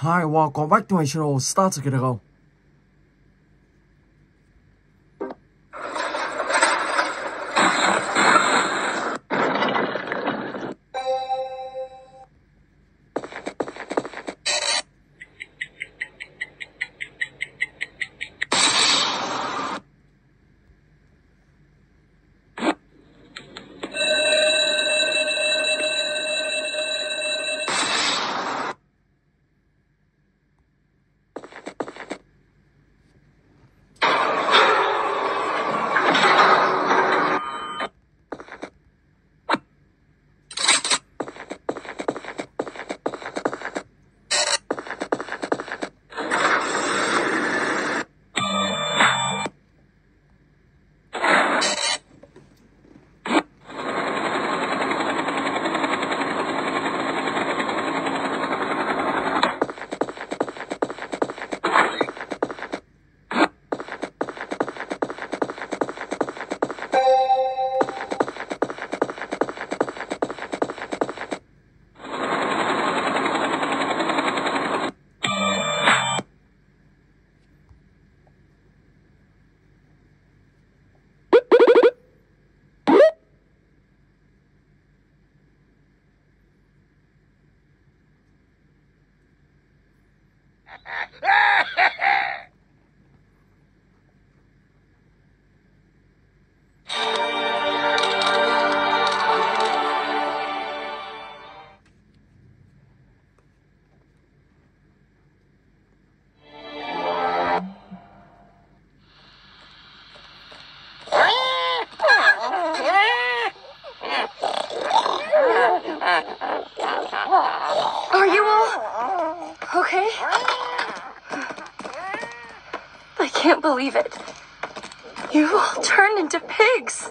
Hi, welcome back to my channel. Start to get a go. Are you all okay? I can't believe it. You all turned into pigs.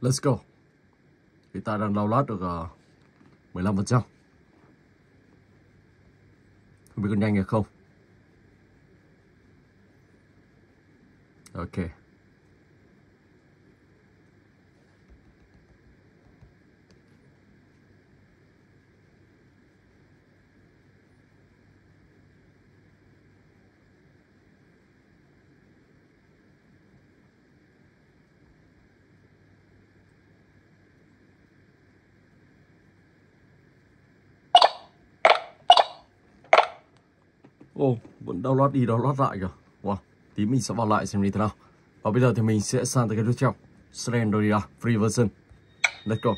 Let's go. Hiện tại đang download được ờ, uh, 15%. Không biết có nhanh hay không. Ok. Ồ, oh, vẫn download đi download lại kìa. Wow, tí mình sẽ vào lại xem như thế nào. Và bây giờ thì mình sẽ sang tới cái tiếp theo. Slendoria Free Version. Let's go.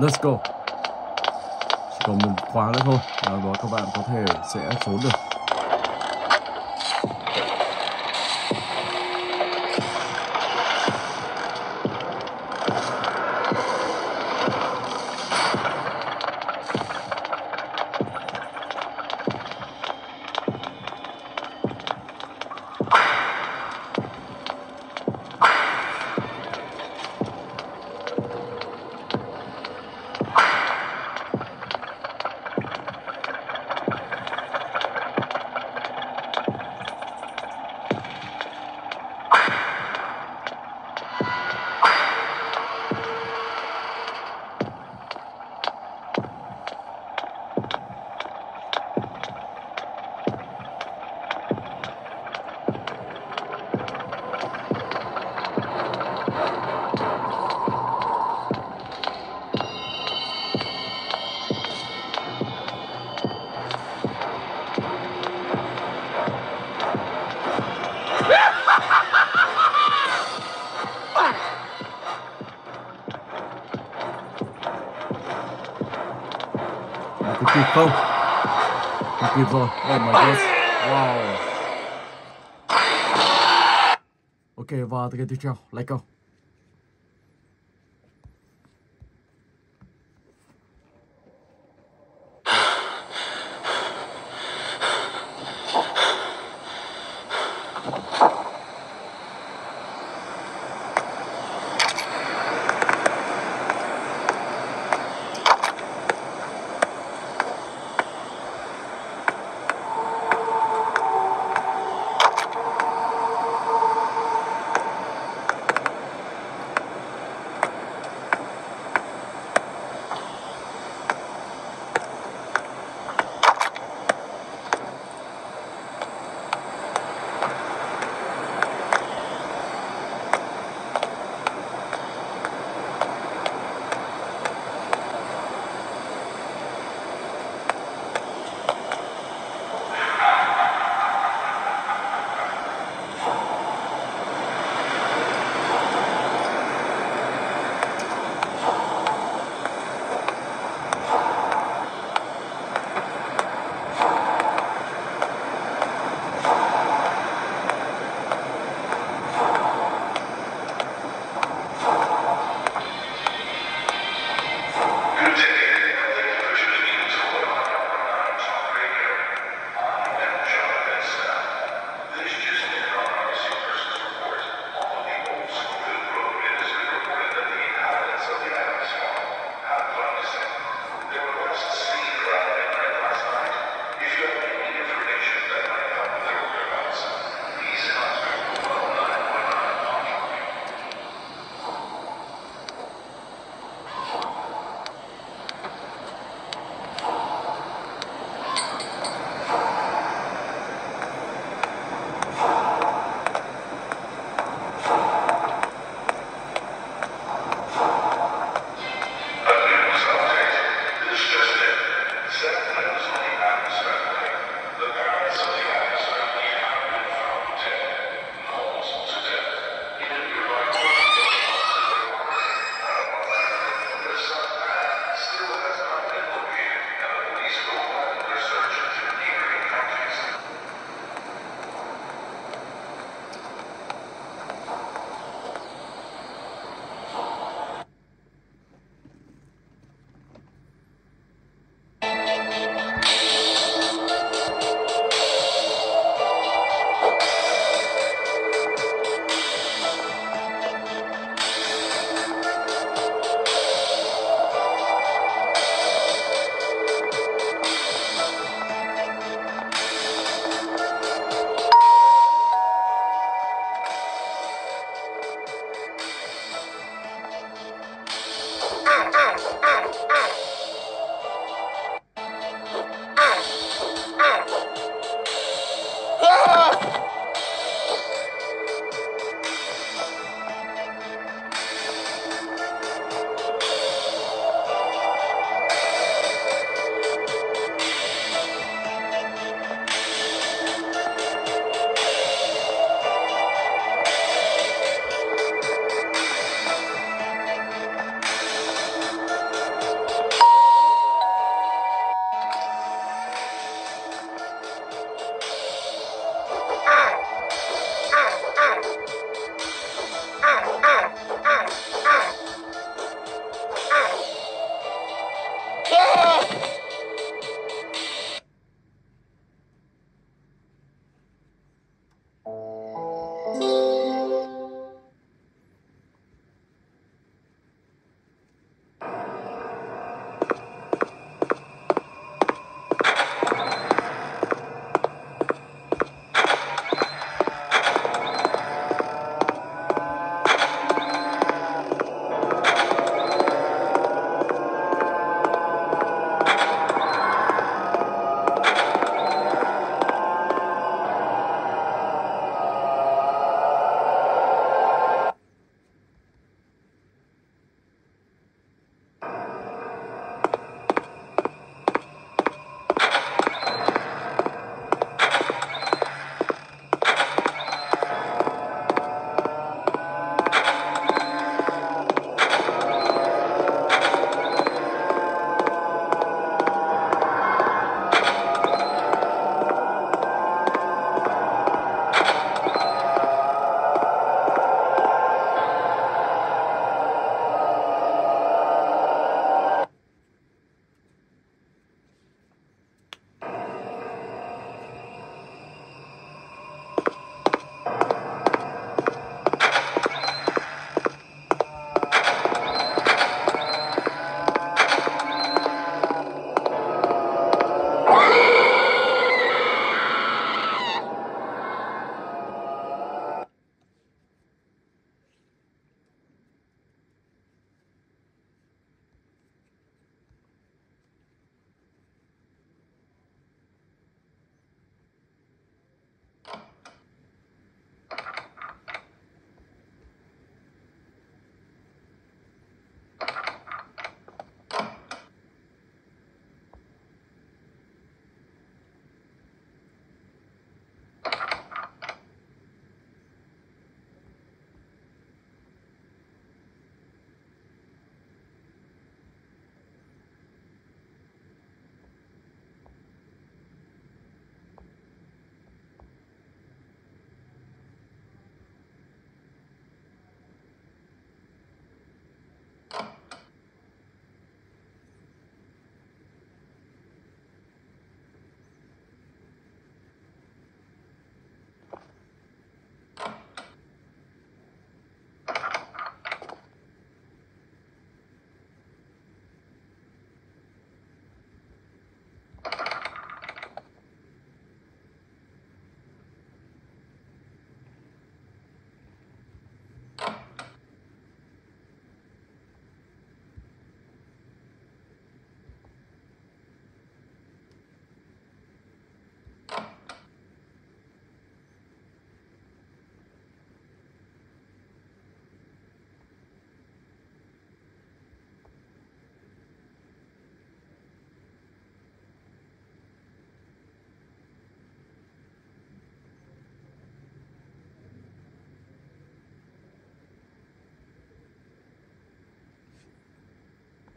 Let's go. Chỉ còn một khóa nữa thôi, Đó, đó các bạn có thể sẽ trốn được. Không. Oh my god. Wow. Ok, và cái tiếp theo. Let's go.